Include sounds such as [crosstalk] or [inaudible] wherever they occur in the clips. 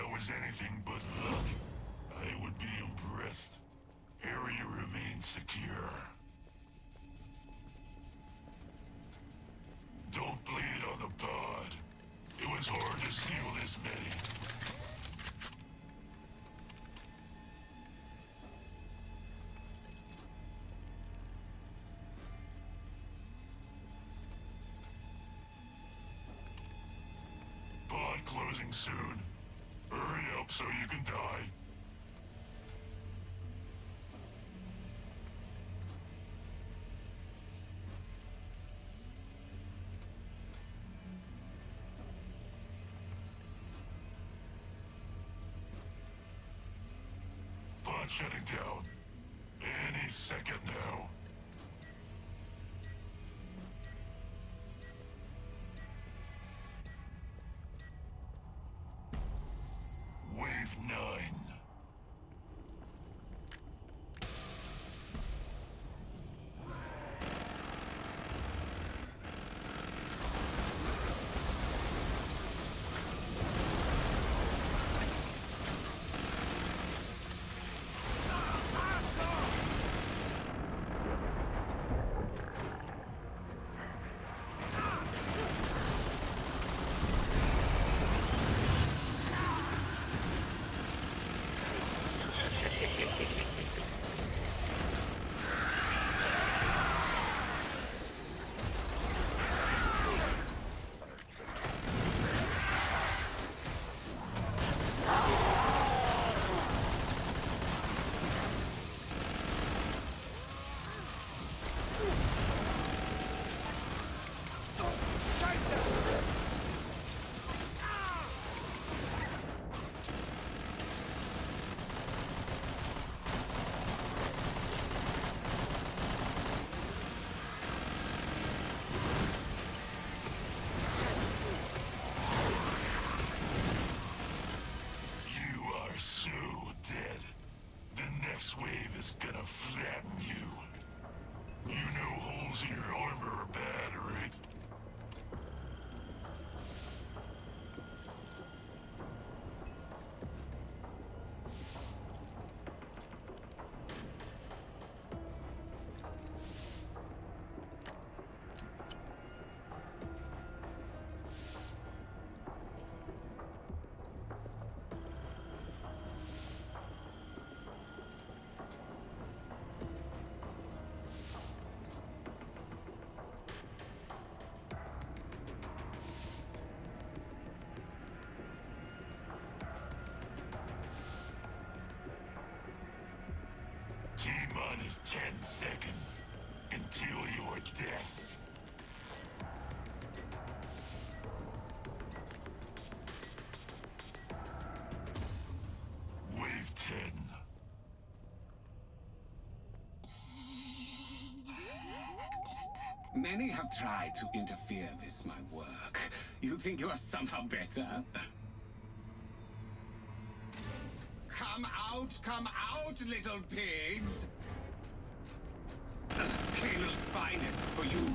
that was anything but luck, I would be impressed. Area remains secure. Don't bleed on the pod. It was hard to steal this many. Pod closing soon. So you can die. Pod shutting down. Any second now. Yeah. Minus 10 seconds until your death. Wave 10. Many have tried to interfere with my work. You think you are somehow better? Come out, come out, little pigs! Finest for. You,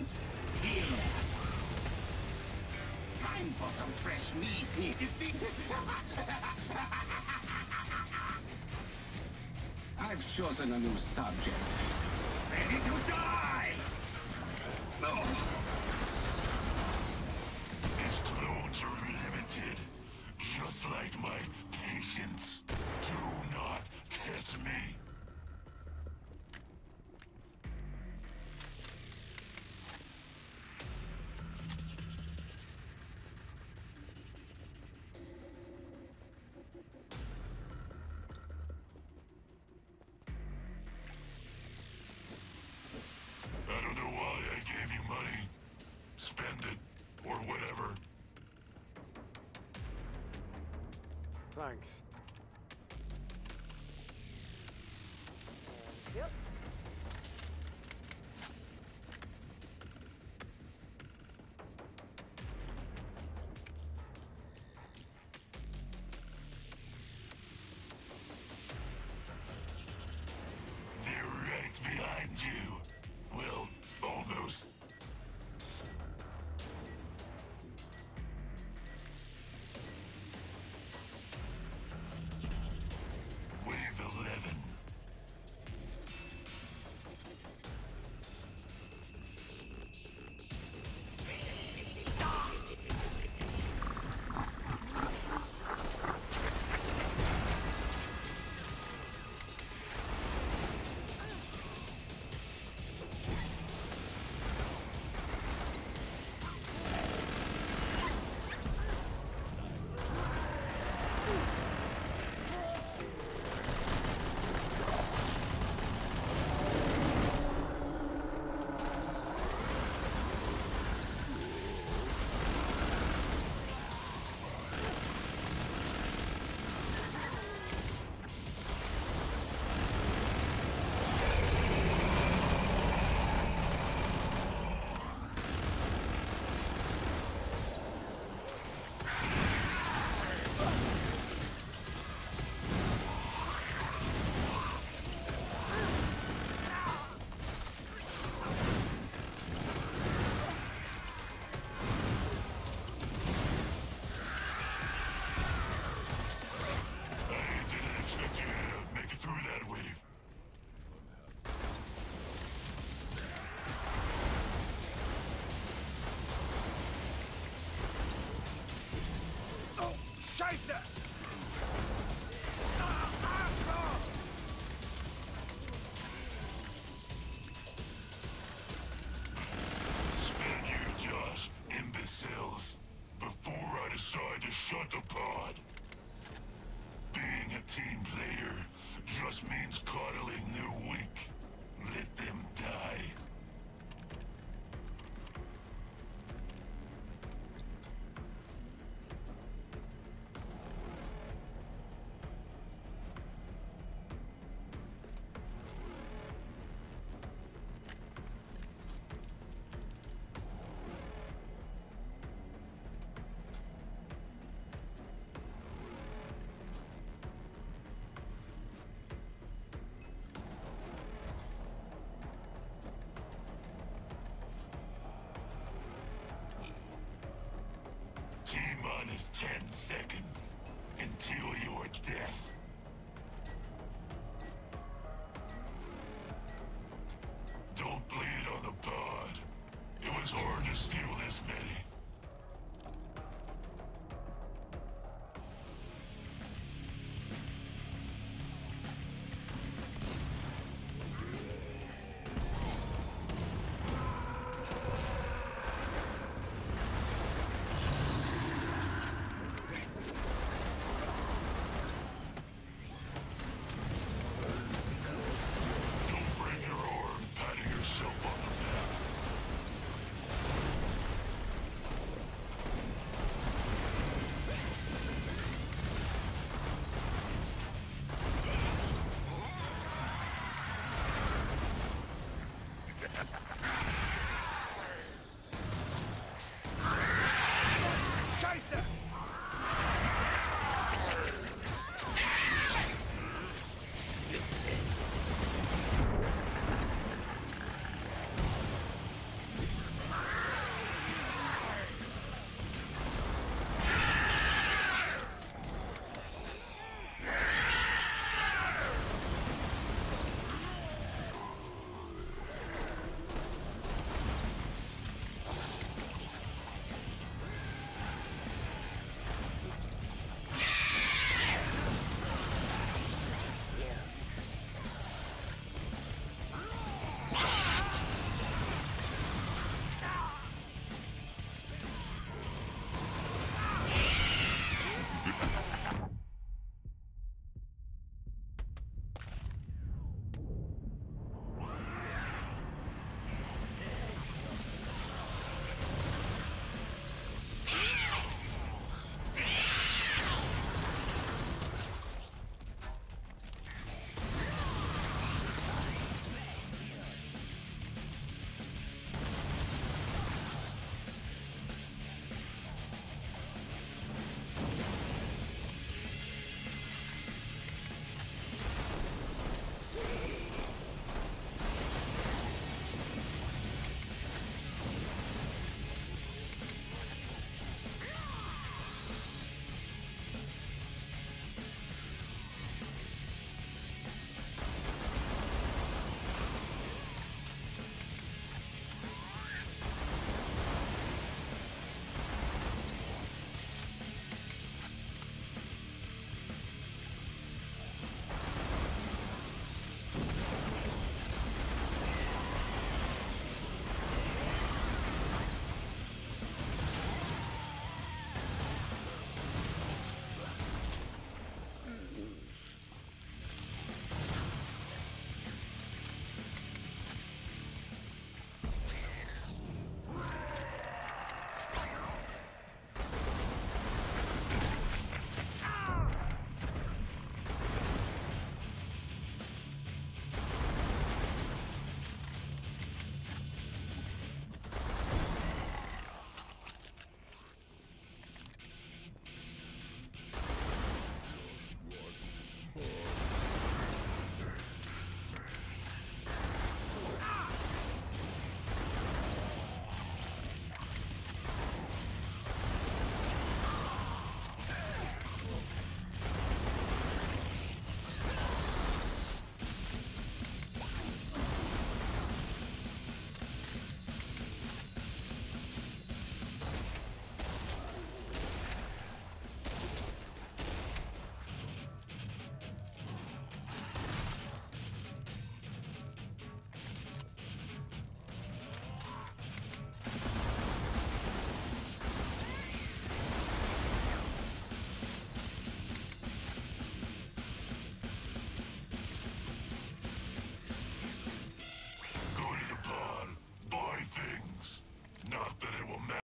is here. Time for some fresh meat. [laughs] I've chosen a new subject. Thanks. Scheiße! You, Josh, imbeciles. Before I decide to shut the pod. Being a team player just means coddling their weak. Let them T minus 10 seconds.